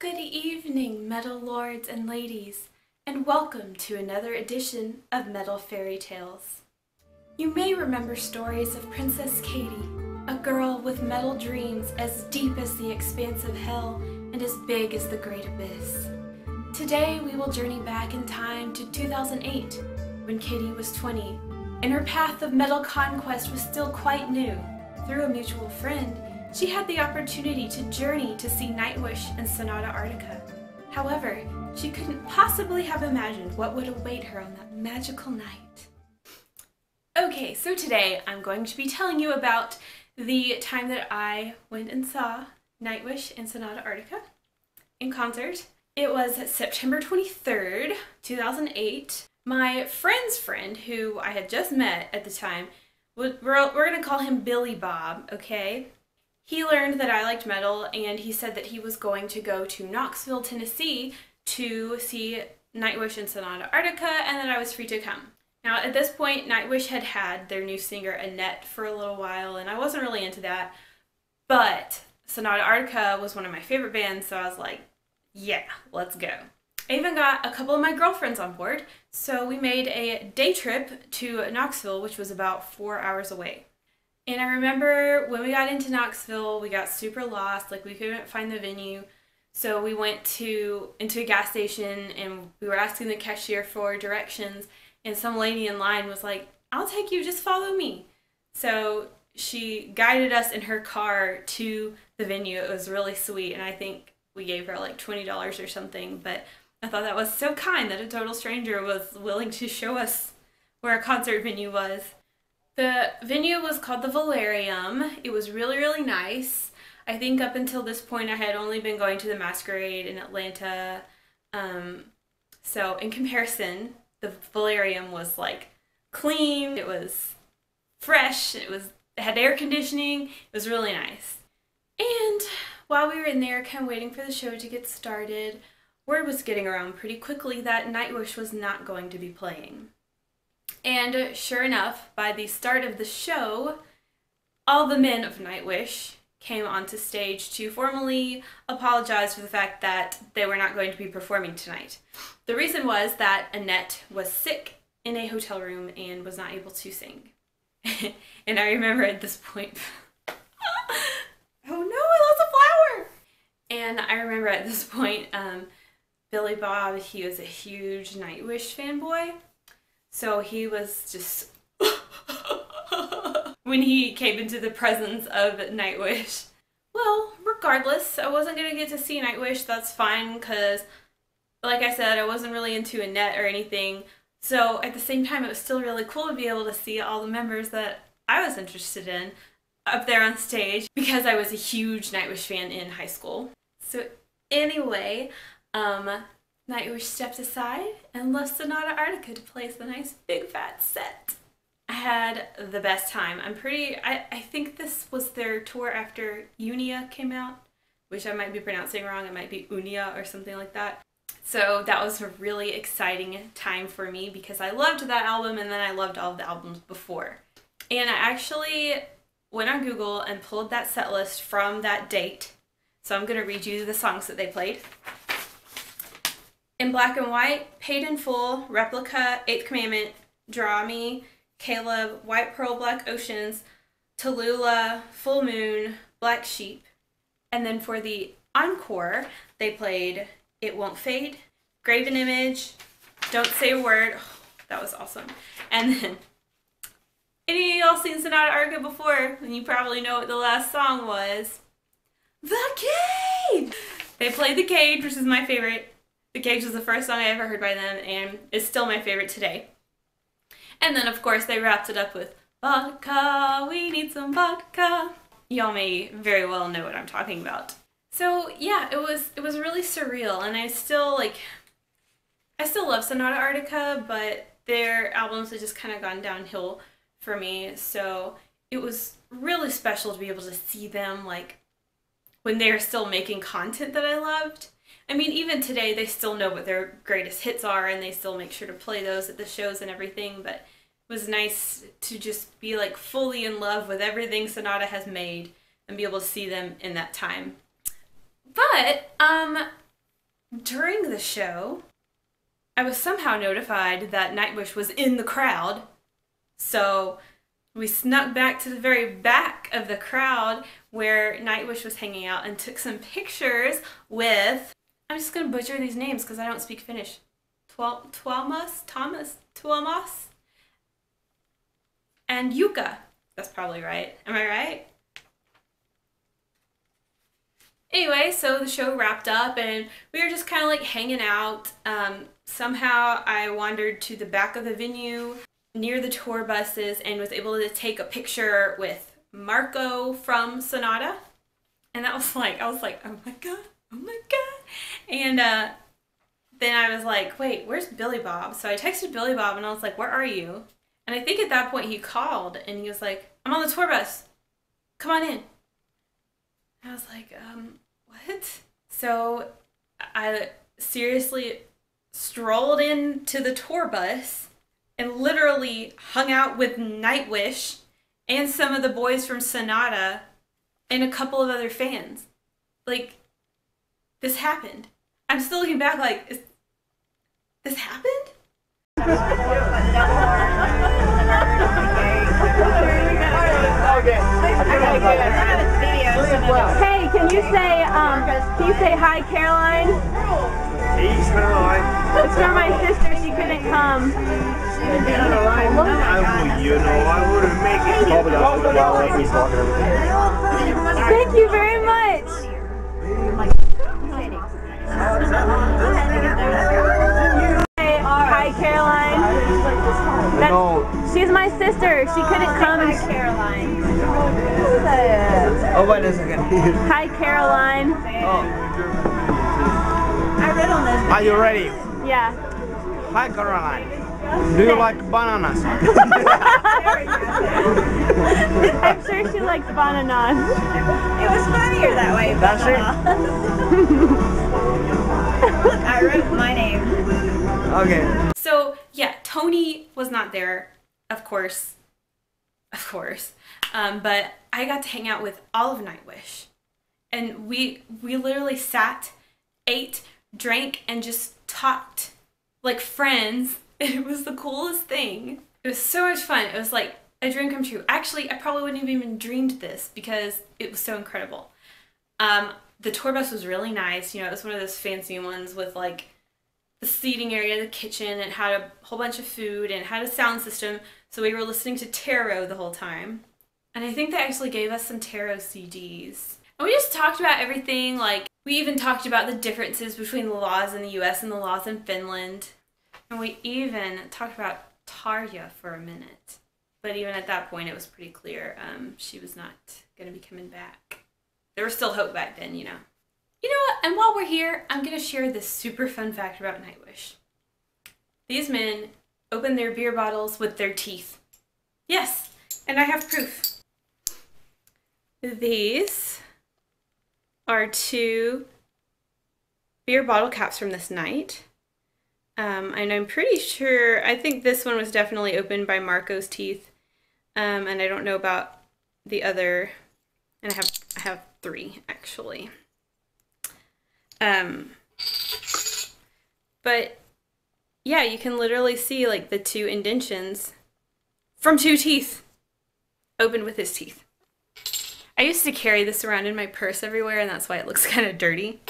Good evening, metal lords and ladies, and welcome to another edition of Metal Fairy Tales. You may remember stories of Princess Katie, a girl with metal dreams as deep as the expanse of hell and as big as the great abyss. Today we will journey back in time to 2008, when Katie was 20, and her path of metal conquest was still quite new. Through a mutual friend, she had the opportunity to journey to see Nightwish and Sonata Arctica. However, she couldn't possibly have imagined what would await her on that magical night. Okay, so today I'm going to be telling you about the time that I went and saw Nightwish and Sonata Arctica in concert. It was September 23rd, 2008. My friend's friend, who I had just met at the time, we're, we're going to call him Billy Bob, okay? He learned that I liked metal and he said that he was going to go to Knoxville, Tennessee to see Nightwish and Sonata Arctica and that I was free to come. Now, at this point, Nightwish had had their new singer Anette for a little while and I wasn't really into that, but Sonata Arctica was one of my favorite bands, so I was like, yeah, let's go. I even got a couple of my girlfriends on board, so we made a day trip to Knoxville, which was about four hours away. And I remember when we got into Knoxville, we got super lost, like we couldn't find the venue. So we went to into a gas station and we were asking the cashier for directions and some lady in line was like, "I'll take you, just follow me." So she guided us in her car to the venue. It was really sweet and I think we gave her like $20 or something, but I thought that was so kind that a total stranger was willing to show us where a concert venue was. The venue was called the Valarium. It was really, really nice. I think up until this point, I had only been going to the Masquerade in Atlanta. Um, so, in comparison, the Valarium was like clean, it was fresh, it was it had air conditioning, it was really nice. And while we were in there, kind of waiting for the show to get started, word was getting around pretty quickly that Nightwish was not going to be playing. And sure enough, by the start of the show, all the men of Nightwish came onto stage to formally apologize for the fact that they were not going to be performing tonight. The reason was that Anette was sick in a hotel room and was not able to sing. and I remember at this point, oh no, I lost a flower! And I remember at this point, um, Billy Bob, he was a huge Nightwish fanboy. So he was just when he came into the presence of Nightwish. Well, regardless, I wasn't gonna get to see Nightwish. That's fine because, like I said, I wasn't really into Anette or anything. So at the same time, it was still really cool to be able to see all the members that I was interested in up there on stage because I was a huge Nightwish fan in high school. So anyway, um, Nightwish stepped aside and left Sonata Arctica to play the nice big fat set. I had the best time. I'm pretty, I, I think this was their tour after Unia came out, which I might be pronouncing wrong. It might be Unia or something like that. So that was a really exciting time for me because I loved that album and then I loved all the albums before. And I actually went on Google and pulled that set list from that date. So I'm going to read you the songs that they played. In black and white, Paid in Full, Replica, Eighth Commandment, Draw Me, Caleb, White Pearl, Black Oceans, Tallulah, Full Moon, Black Sheep. And then for the encore, they played It Won't Fade, Graven Image, Don't Say a Word. Oh, that was awesome. And then, any of y'all seen Sonata Arctica before? And you probably know what the last song was. The Cage! They played The Cage, which is my favorite. The Cage was the first song I ever heard by them and is still my favorite today. And then, of course, they wrapped it up with vodka, we need some vodka. Y'all may very well know what I'm talking about. So yeah, it was it was really surreal, and I still like, I still love Sonata Arctica, but their albums have just kind of gone downhill for me. So it was really special to be able to see them like when they're still making content that I loved I mean, even today, they still know what their greatest hits are and they still make sure to play those at the shows and everything. But it was nice to just be like fully in love with everything Sonata has made and be able to see them in that time. But um during the show, I was somehow notified that Nightwish was in the crowd. So we snuck back to the very back of the crowd where Nightwish was hanging out and took some pictures with. I'm just gonna butcher these names because I don't speak Finnish. Twalmas, Thomas, Tuomas, and Jukka. That's probably right. Am I right? Anyway, so the show wrapped up and we were just kind of like hanging out. Um, somehow I wandered to the back of the venue near the tour buses and was able to take a picture with Marco from Sonata. And that was like, I was like, oh my god, oh my god. And uh, then I was like, wait, where's Billy Bob? So I texted Billy Bob and I was like, where are you? And I think at that point he called and he was like, I'm on the tour bus. Come on in. I was like, um, what? So I seriously strolled into the tour bus and literally hung out with Nightwish and some of the boys from Sonata and a couple of other fans. Like, this happened. I'm still looking back like, is, this happened? Hey, can you say um, can you say hi, Caroline? Hey, Caroline. It's for my sister. She couldn't come. Caroline, I, you know, I wouldn't make it. Probably got to y'all let me talk and everything. Thank you very much. Hi, Caroline. That's, No, she's my sister. She couldn't come. Hi, Caroline. oh wait a second. Hi, Caroline. Oh. Are you ready? Yeah. Hi Caroline. Do you like bananas? I'm sure she likes bananas. It was funnier that way. That's it? Look, I wrote my name. Okay. So yeah, Tony was not there, of course, of course. Um, but I got to hang out with all of Nightwish, and we we literally sat, ate, drank, and just talked like friends. It was the coolest thing. It was so much fun. It was like a dream come true. Actually, I probably wouldn't have even dreamed this because it was so incredible. Um, the tour bus was really nice. You know, it was one of those fancy ones with like the seating area, the kitchen, and had a whole bunch of food and had a sound system. So we were listening to Tarot the whole time. And I think they actually gave us some Tarot CDs. And we just talked about everything. Like, we even talked about the differences between the laws in the US and the laws in Finland. And we even talked about Tarja for a minute. But even at that point, it was pretty clear um, she was not going to be coming back. There was still hope back then, you know. You know what? And while we're here, I'm going to share this super fun fact about Nightwish. These men open their beer bottles with their teeth. Yes, and I have proof. These are two beer bottle caps from this night. Um, and I'm pretty sure, I think this one was definitely opened by Marco's teeth. Um, and I don't know about the other, and I have, I have three actually. Um, but yeah, you can literally see like the two indentions from two teeth opened with his teeth. I used to carry this around in my purse everywhere and that's why it looks kind of dirty.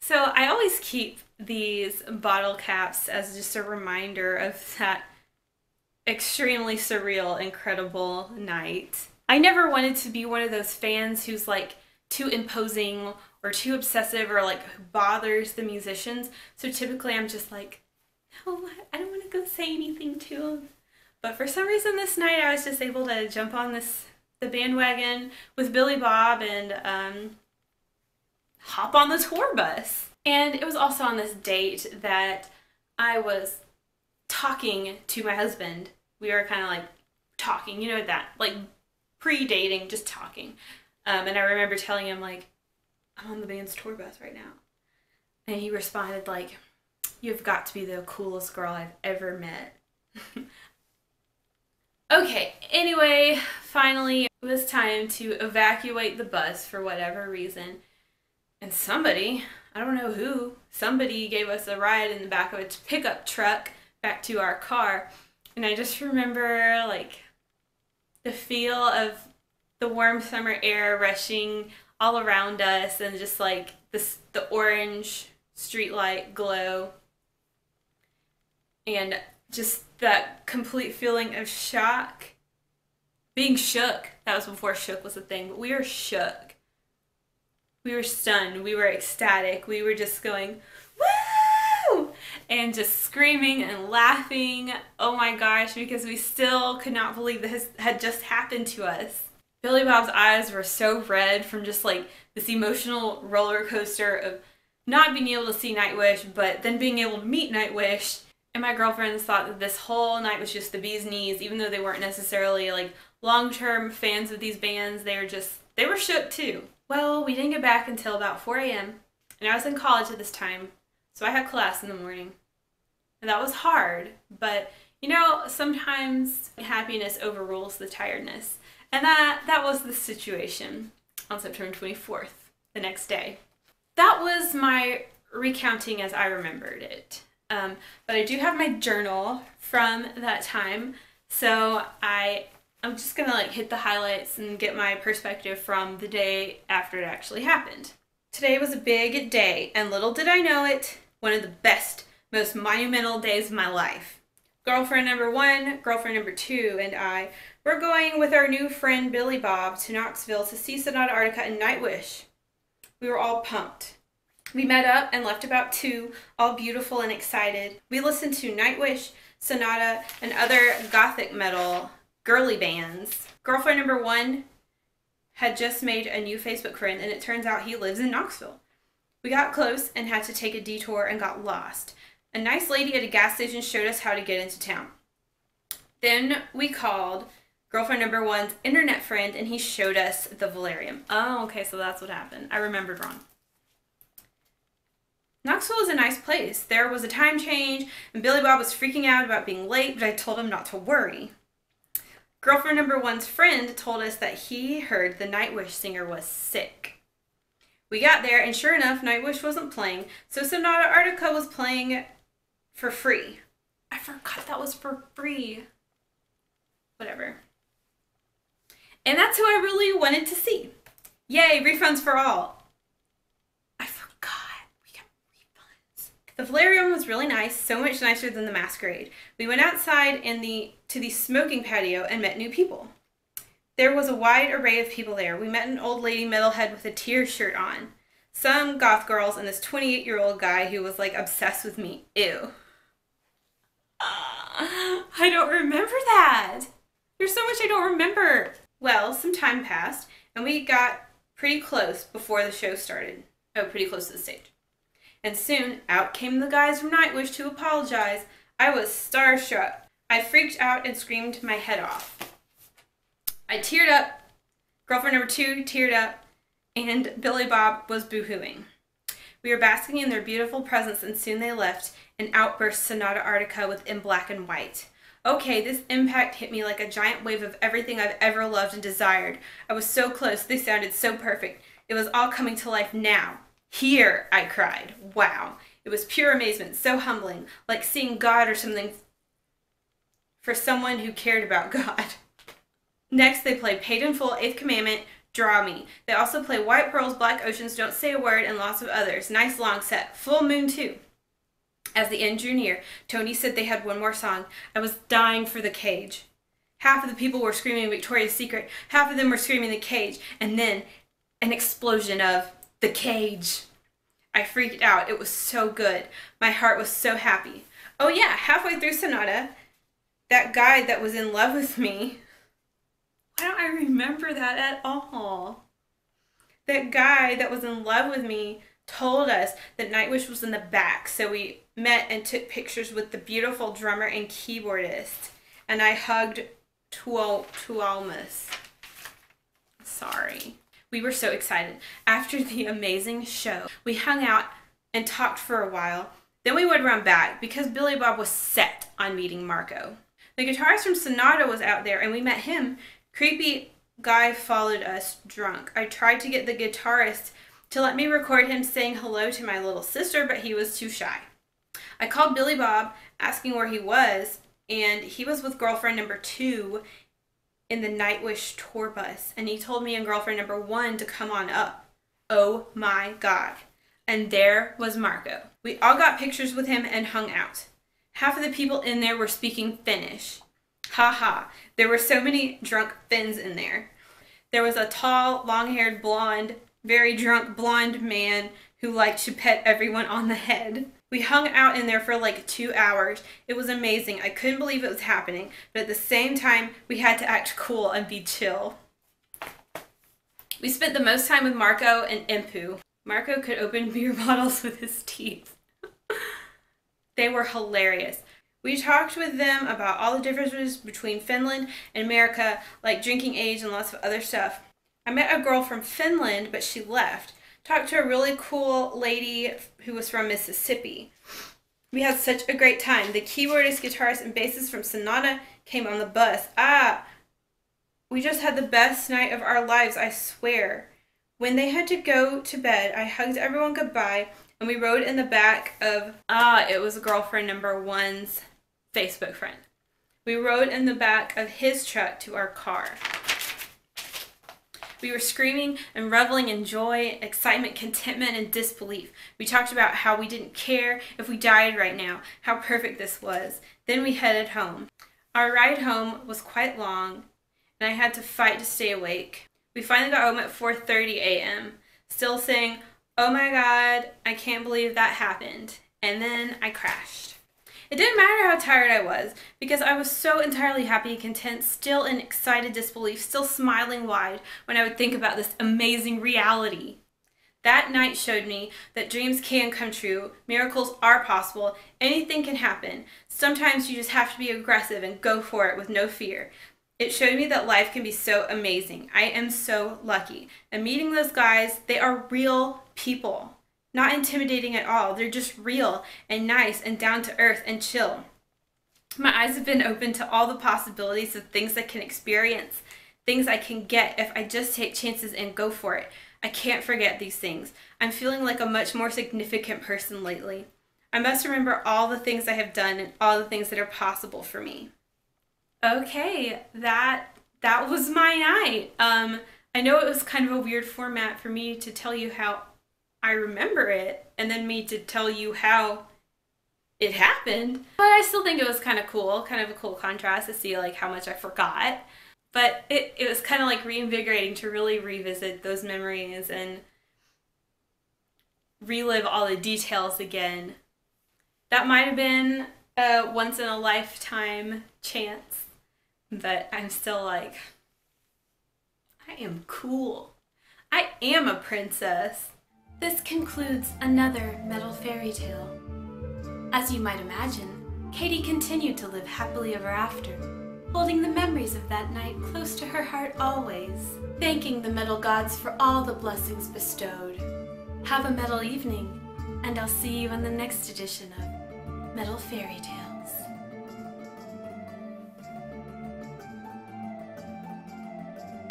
So I always keep these bottle caps as just a reminder of that extremely surreal, incredible night. I never wanted to be one of those fans who's like too imposing or too obsessive or like who bothers the musicians. So typically I'm just like, no, I don't want to go say anything to them. But for some reason this night I was just able to jump on this the bandwagon with Billy Bob and um, hop on the tour bus. And it was also on this date that I was talking to my husband. We were kind of like talking, you know that, like pre-dating, just talking. Um, and I remember telling him like, I'm on the band's tour bus right now. And he responded like, you've got to be the coolest girl I've ever met. Okay, anyway, finally was time to evacuate the bus for whatever reason. And somebody, I don't know who, somebody gave us a ride in the back of a pickup truck back to our car. And I just remember like the feel of the warm summer air rushing all around us and just like this the orange streetlight glow and just that complete feeling of shock being shook that was before shook was a thing but we were shook. We were stunned we were ecstatic we were just going woo! and just screaming and laughing oh my gosh because we still could not believe this had just happened to us. Billy bob's eyes were so red from just like this emotional roller coaster of not being able to see nightwish but then being able to meet nightwish. And my girlfriends thought that this whole night was just the bee's knees even though they weren't necessarily like long-term fans of these bands they were just they were shook too. Well we didn't get back until about 4 a.m and i was in college at this time so i had class in the morning. And that was hard but you know sometimes happiness overrules the tiredness. And that that was the situation on september 24th the next day. That was my recounting as i remembered it. Um, but I do have my journal from that time. So I I'm just gonna like hit the highlights and get my perspective from the day after it actually happened. Today was a big day, and little did I know it, one of the best, most monumental days of my life. Girlfriend number one, girlfriend number two, and I were going with our new friend Billy Bob to Knoxville to see Sonata Arctica and Nightwish. We were all pumped. We met up and left about 2, all beautiful and excited. We listened to Nightwish, Sonata, and other gothic metal girly bands. Girlfriend number 1 had just made a new Facebook friend, and it turns out he lives in Knoxville. We got close and had to take a detour and got lost. A nice lady at a gas station showed us how to get into town. Then we called girlfriend number one's internet friend, and he showed us the Valarium. Oh, okay, so that's what happened. I remembered wrong. Knoxville is a nice place. There was a time change, and Billy Bob was freaking out about being late, but I told him not to worry. Girlfriend number one's friend told us that he heard the Nightwish singer was sick. We got there, and sure enough, Nightwish wasn't playing, so Sonata Arctica was playing for free. I forgot that was for free. Whatever. And that's who I really wanted to see. Yay, refunds for all. I forgot we got refunds. The Valarium was really nice, so much nicer than the Masquerade. We went outside in the to the smoking patio and met new people. There was a wide array of people there. We met an old lady metalhead with a tear shirt on, some goth girls, and this 28 year old guy who was like obsessed with me. Ew. Uh, I don't remember that. There's so much I don't remember. Well, some time passed, and we got pretty close before the show started. Oh, pretty close to the stage and soon out came the guys from Nightwish to apologize. I was starstruck. I freaked out and screamed my head off. I teared up. Girlfriend number two teared up, and Billy Bob was boohooing. We were basking in their beautiful presence, and soon they left, and out burst Sonata Arctica with in black and white. Okay, this impact hit me like a giant wave of everything I've ever loved and desired. I was so close, they sounded so perfect. It was all coming to life now. Here, I cried. Wow. It was pure amazement, so humbling, like seeing God or something for someone who cared about God. Next, they play Paid in Full, Eighth Commandment, Draw Me. They also play White Pearls, Black Oceans, Don't Say a Word, and lots of others. Nice long set. Full Moon, too. As the end drew near, Tony said they had one more song. I was dying for the cage. Half of the people were screaming Victoria's Secret, half of them were screaming the cage, and then an explosion of the cage. I freaked out. It was so good. My heart was so happy. Oh, yeah, halfway through Sonata, that guy that was in love with me. Why don't I remember that at all? That guy that was in love with me told us that Nightwish was in the back, so we met and took pictures with the beautiful drummer and keyboardist. And I hugged Tuol- Tuolmus. Sorry. We were so excited. After the amazing show, we hung out and talked for a while. Then we would run back because Billy Bob was set on meeting Marco. The guitarist from Sonata was out there and we met him. Creepy guy followed us drunk. I tried to get the guitarist to let me record him saying hello to my little sister, but he was too shy. I called Billy Bob asking where he was, and he was with girlfriend number two in the Nightwish tour bus, and he told me and girlfriend number one to come on up. Oh my god. And there was Marco. We all got pictures with him and hung out. Half of the people in there were speaking Finnish. Ha ha. There were so many drunk Finns in there. There was a tall, long haired, blonde, very drunk blonde man who liked to pet everyone on the head. We hung out in there for like two hours. It was amazing. I couldn't believe it was happening, but at the same time, we had to act cool and be chill. We spent the most time with Marco and Emppu. Marco could open beer bottles with his teeth. They were hilarious. We talked with them about all the differences between Finland and America, like drinking age and lots of other stuff. I met a girl from Finland, but she left. Talked to a really cool lady who was from Mississippi. We had such a great time. The keyboardist, guitarist, and bassist from Sonata came on the bus. Ah, we just had the best night of our lives, I swear. When they had to go to bed, I hugged everyone goodbye and we rode in the back of, ah, it was girlfriend number one's Facebook friend. We rode in the back of his truck to our car. We were screaming and reveling in joy, excitement, contentment, and disbelief. We talked about how we didn't care if we died right now, how perfect this was. Then we headed home. Our ride home was quite long, and I had to fight to stay awake. We finally got home at 4:30 a.m. Still saying, "Oh my god, I can't believe that happened." And then I crashed. It didn't matter how tired I was because I was so entirely happy and content, still in excited disbelief, still smiling wide when I would think about this amazing reality. That night showed me that dreams can come true, miracles are possible, anything can happen. Sometimes you just have to be aggressive and go for it with no fear. It showed me that life can be so amazing. I am so lucky. And meeting those guys, they are real people. Not intimidating at all. They're just real and nice and down to earth and chill. My eyes have been open to all the possibilities of things I can experience, things I can get if I just take chances and go for it. I can't forget these things. I'm feeling like a much more significant person lately. I must remember all the things I have done and all the things that are possible for me okay, that that was my night. Um, I know it was kind of a weird format for me to tell you how I remember it, and then me to tell you how it happened. But I still think it was kind of cool, kind of a cool contrast to see like how much I forgot. But it, it was kind of like reinvigorating to really revisit those memories and relive all the details again. That might have been a once in a lifetime chance but I'm still like, I am cool. I am a princess. This concludes another metal fairy tale. As you might imagine, Katie continued to live happily ever after, holding the memories of that night close to her heart always, thanking the metal gods for all the blessings bestowed. Have a metal evening, and I'll see you in the next edition of Metal Fairy Tale.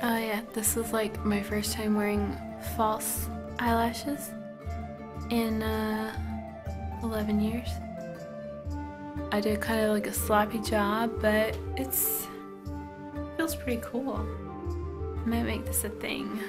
Oh yeah, this was like my first time wearing false eyelashes in uh, 11 years. I did kind of like a sloppy job, but it's feels pretty cool. I might make this a thing.